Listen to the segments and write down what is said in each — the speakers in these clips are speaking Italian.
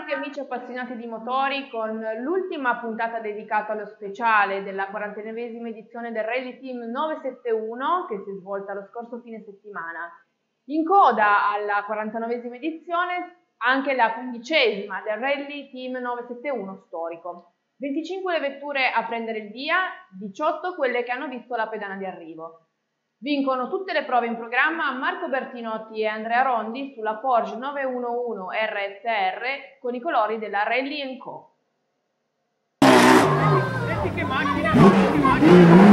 Bentornati amici appassionati di motori con l'ultima puntata dedicata allo speciale della 49esima edizione del Rally Team 971 che si è svolta lo scorso fine settimana. In coda alla 49esima edizione anche la quindicesima del Rally Team 971 storico. 25 le vetture a prendere il via, 18 quelle che hanno visto la pedana di arrivo. Vincono tutte le prove in programma Marco Bertinotti e Andrea Rondi sulla Porsche 911 RSR con i colori della Rally Co. Senti che macchina, che macchina.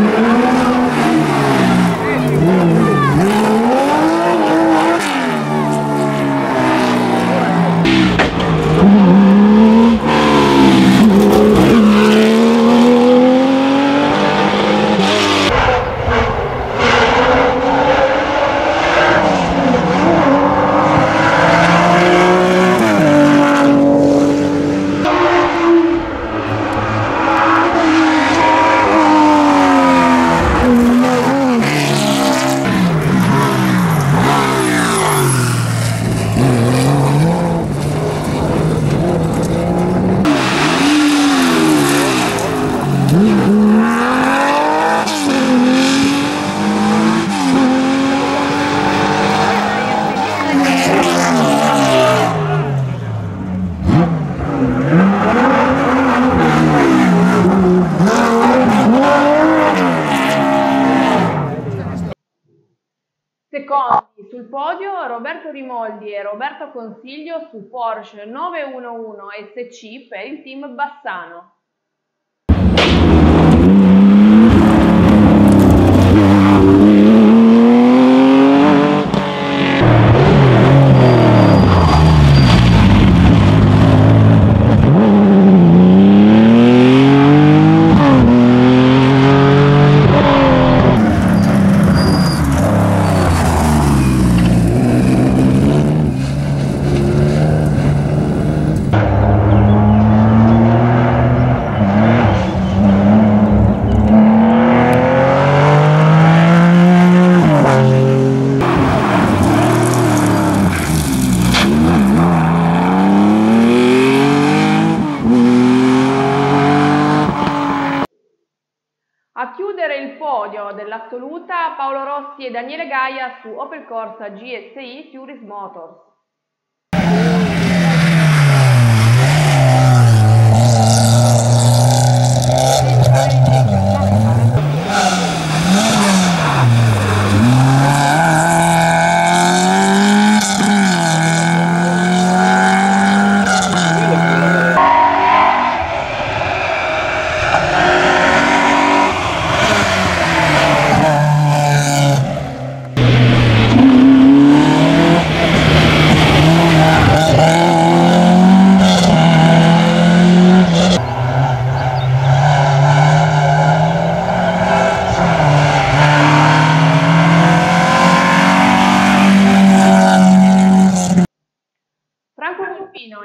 Rimoldi e Roberto Consiglio su Porsche 911 SC per il team Bassano. Daniele Gaia su Opel Corsa GSI Furis Motors.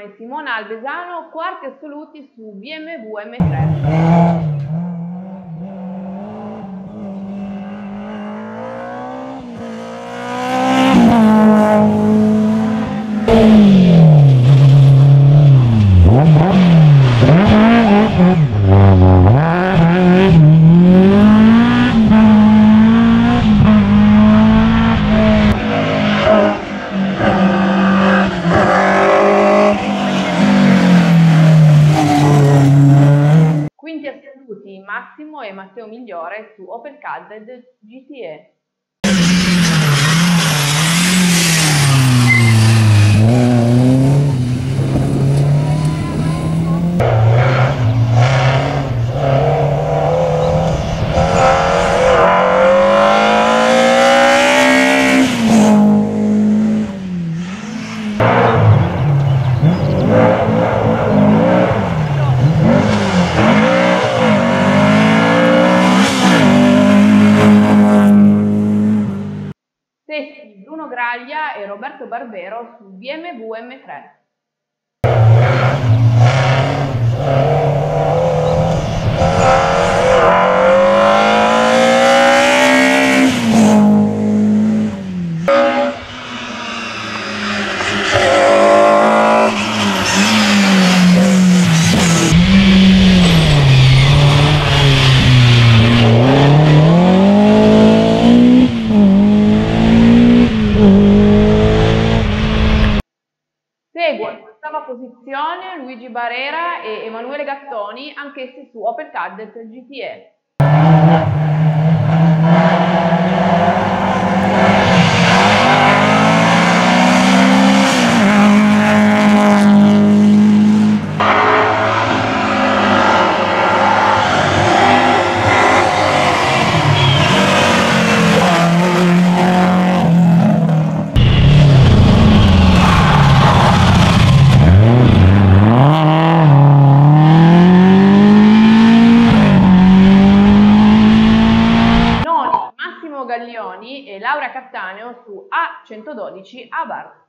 e Simona Albesano, quarti assoluti su BMW Massimo e Matteo Migliore su Opel Kadett GTE. Graglia Democrat Emanuele Gattoni, anch'essi su Opel Kadett GTE. Su A112 Abarth.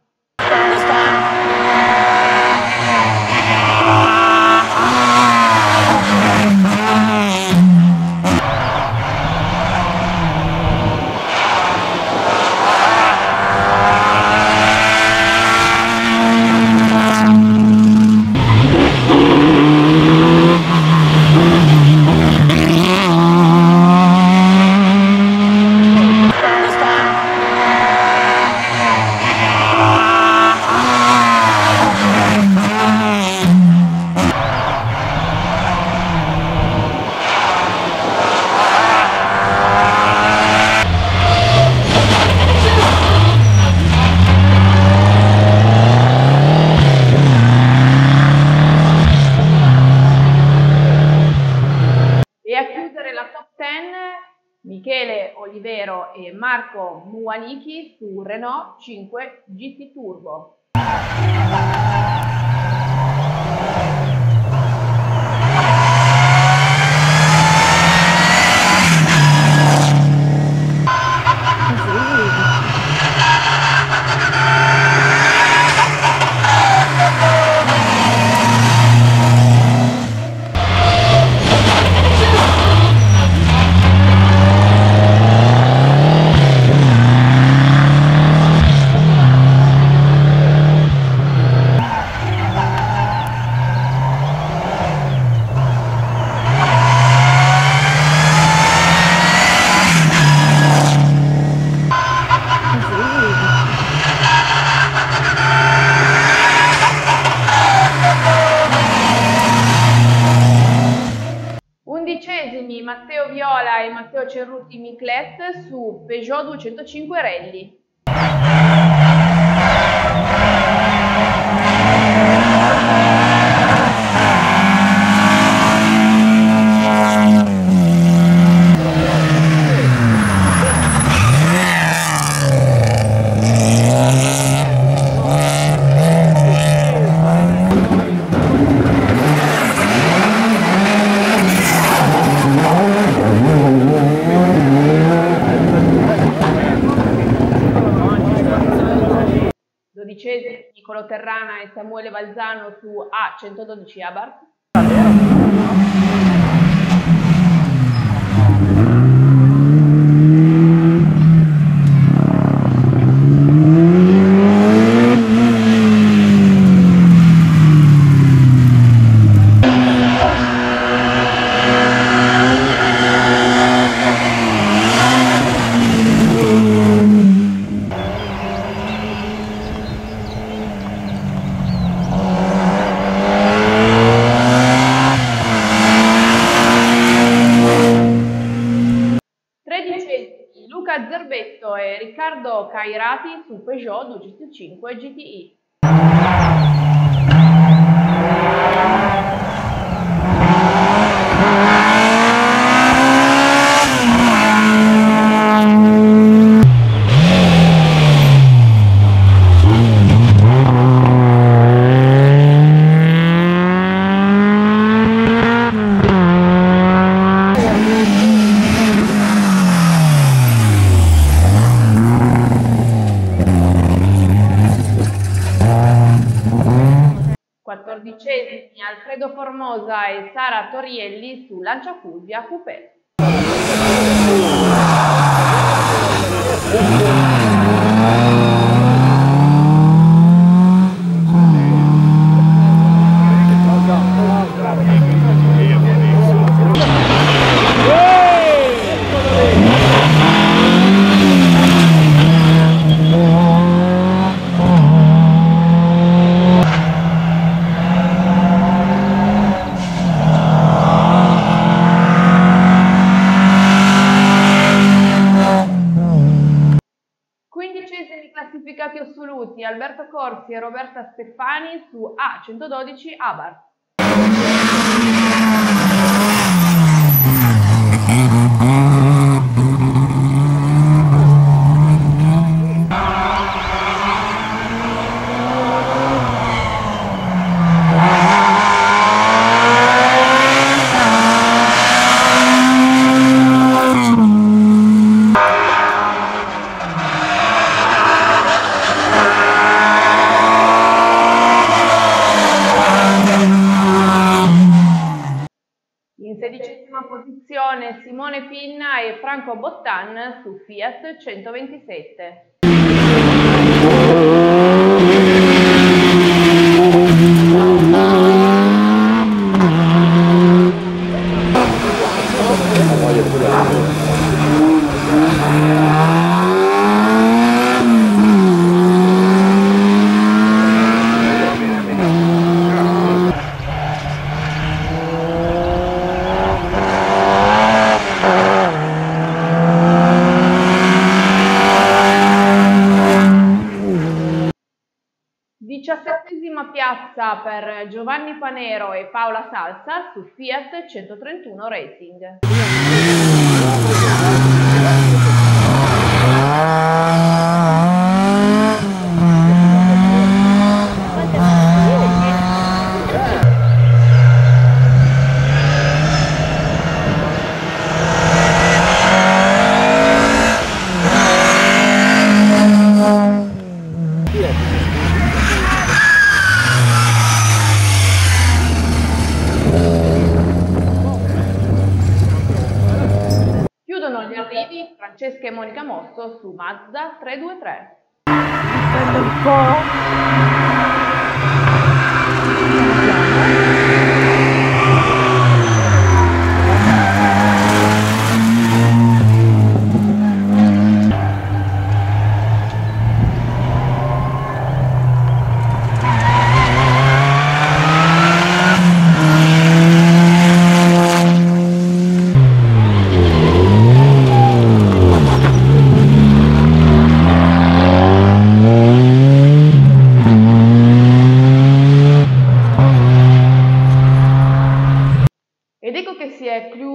Michele Olivero e Marco Muanichi su Renault 5 GT Turbo. Undicesimi Matteo Viola e Matteo Cerruti Miclet su Peugeot 205 Rally. dodicesimi Nicolo Terrana e Samuele Valzano su A112 Abarth. Luca Zerbetto e Riccardo Cairati su Peugeot 205 GTI. Quattordicesimi Alfredo Formosa e Sara Torielli su Lanciacurvia Coupé. Thank dodicesimi classificati assoluti Alberto Corsi e Roberta Stefani su A112 Abar. Simone Pinna e Franco Bottan su Fiat 127. Diciassettesima piazza per Giovanni Panero e Paola Salsa su Fiat 131 Racing. Mosso su Mazda 323.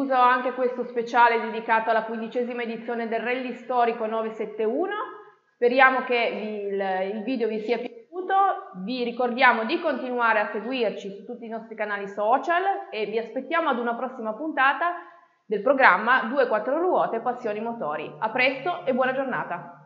Chiuso anche questo speciale dedicato alla quindicesima edizione del Rally Storico 971. Speriamo che il, il video vi sia piaciuto. Vi ricordiamo di continuare a seguirci su tutti i nostri canali social e vi aspettiamo ad una prossima puntata del programma 2-4 ruote Passioni Motori. A presto e buona giornata!